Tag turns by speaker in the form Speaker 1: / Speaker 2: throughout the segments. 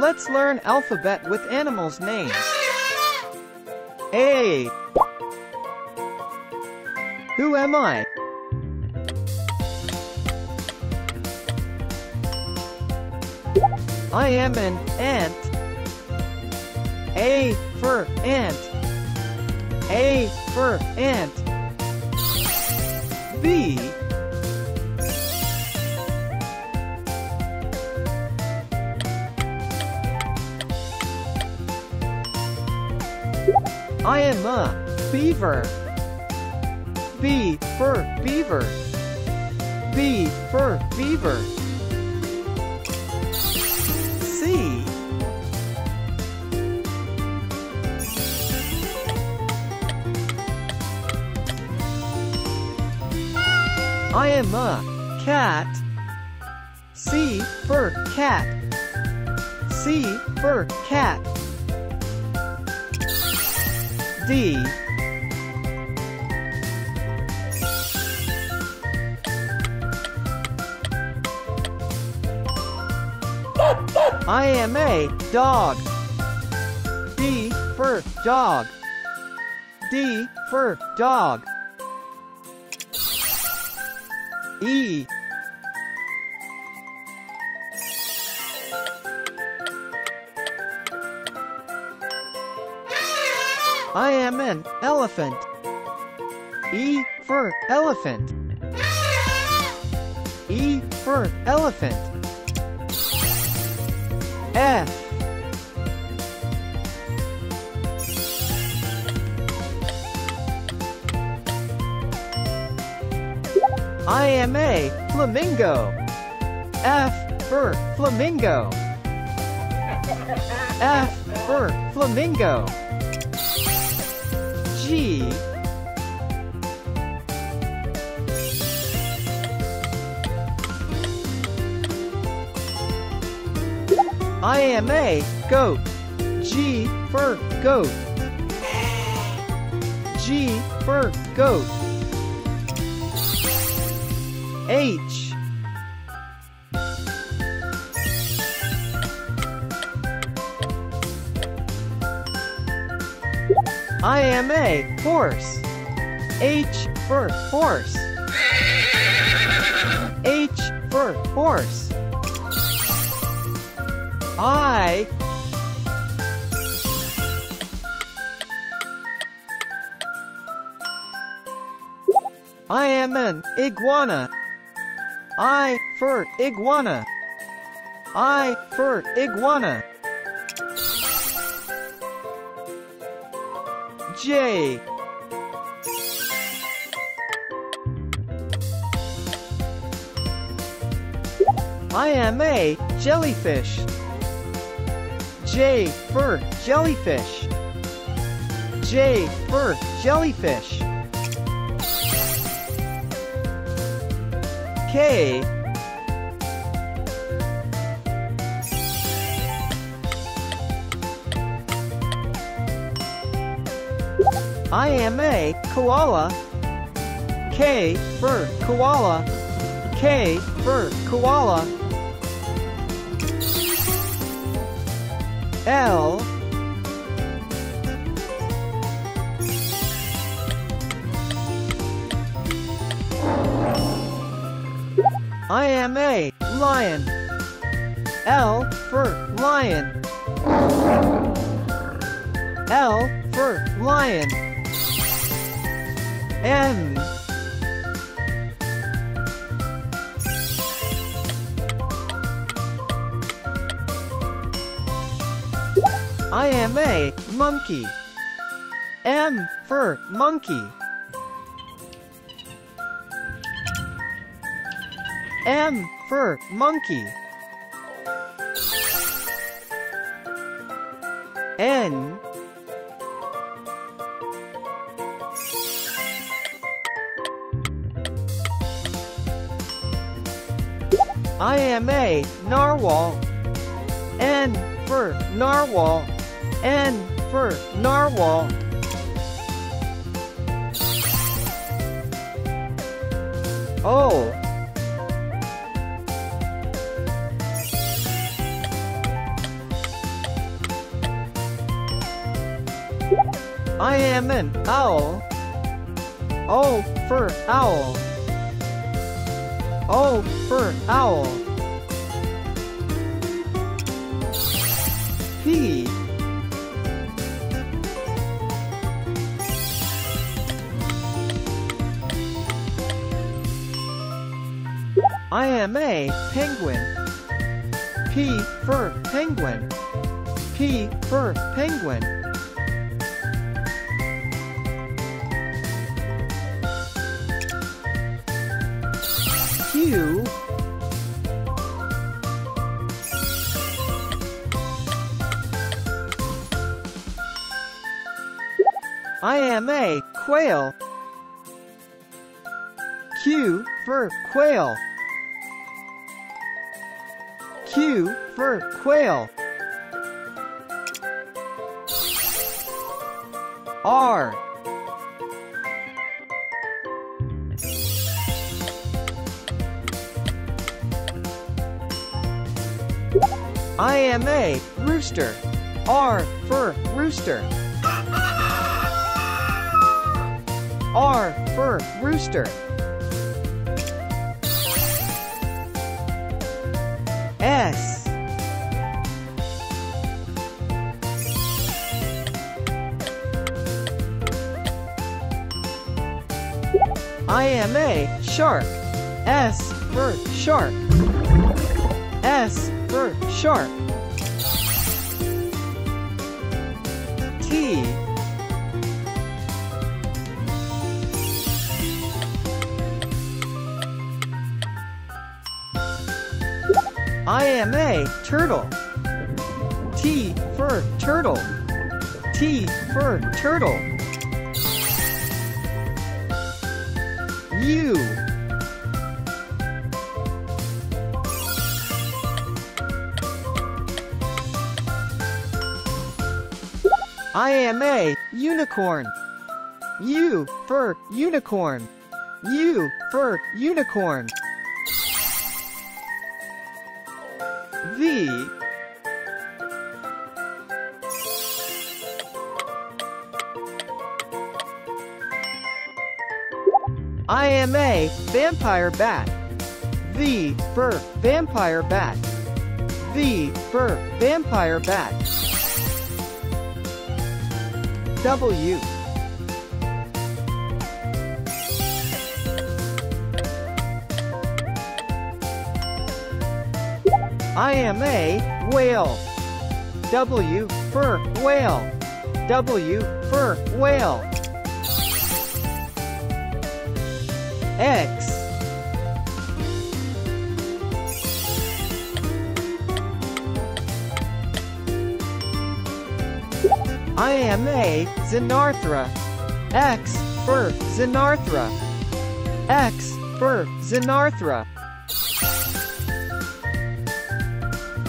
Speaker 1: Let's learn alphabet with animals' names. A. Who am I? I am an ant. A for ant. A for ant. B. I am a beaver. B for beaver. B for beaver. C. I am a cat. C for cat. C for cat. I am a dog. D for dog. D for dog. E. I am an elephant. E for elephant. E for elephant. F. I am a flamingo. F for flamingo. F for flamingo. I am a goat. G for goat. G for goat. H. I am a horse. H for horse. H for horse. I. I am an iguana. I for iguana. I for iguana. J. I am a jellyfish. J for jellyfish. J for jellyfish. K. I am a koala. K for koala. K for koala. L. I am a lion. L for lion. L for lion. M. I am a monkey. M for monkey. M for monkey. N. I am a narwhal. N for narwhal. N for narwhal. O I am an owl. O for owl. Oh, o for owl. P. I am a penguin. P for penguin. P for penguin. Q I am a quail. Q for quail. Q for quail. R I am a rooster. R for rooster. R for rooster. S I am a shark. S for shark. S for shark. T I am a turtle. T for turtle. T for turtle. U I am a unicorn. U for unicorn. U for unicorn. V I am a vampire bat. V for vampire bat. V for vampire bat. W I am a whale. W for whale. W for whale. X I am a Xenarthra. X for Xenarthra. X for Xenarthra.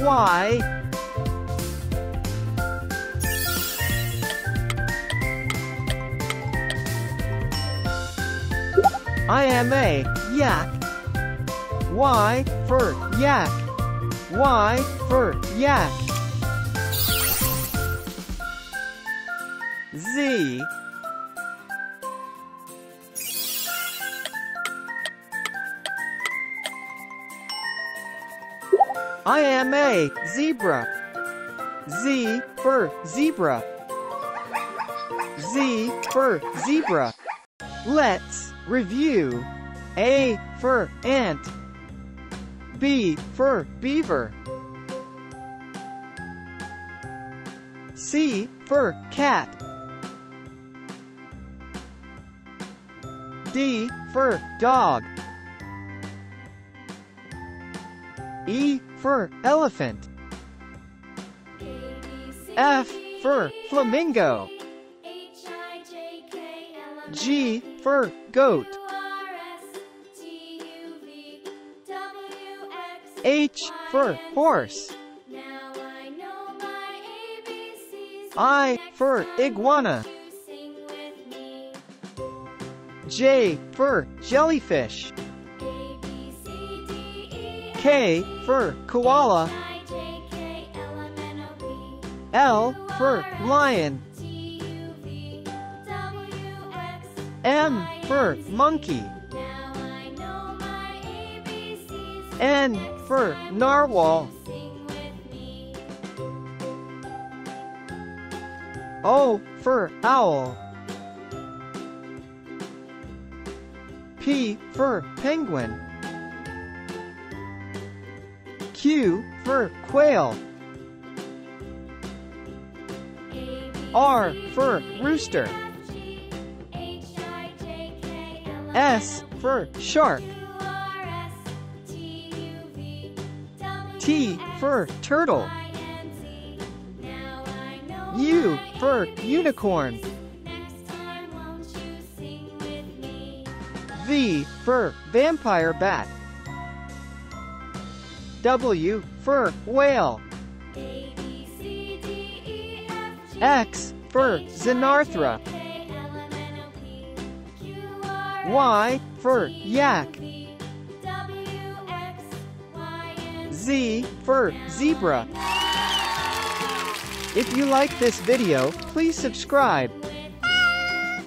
Speaker 1: Y I am a yak. Y for yak. Y for yak. I am a zebra. Z for zebra. Z for zebra. Let's review. A for ant. B for beaver. C for cat. D for dog. E for elephant. F for flamingo. G for goat. H for horse. I for iguana. J for jellyfish. K for koala. L for lion. M for monkey. N for narwhal. O for owl. P for penguin. Q for quail. R for rooster. S for shark.
Speaker 2: T
Speaker 1: for turtle. U for unicorn. V for vampire bat. W for whale.
Speaker 2: A, B, C, D, E, F, G,
Speaker 1: X for Xenarthra. Y for yak. Z for zebra. If you like this video, please subscribe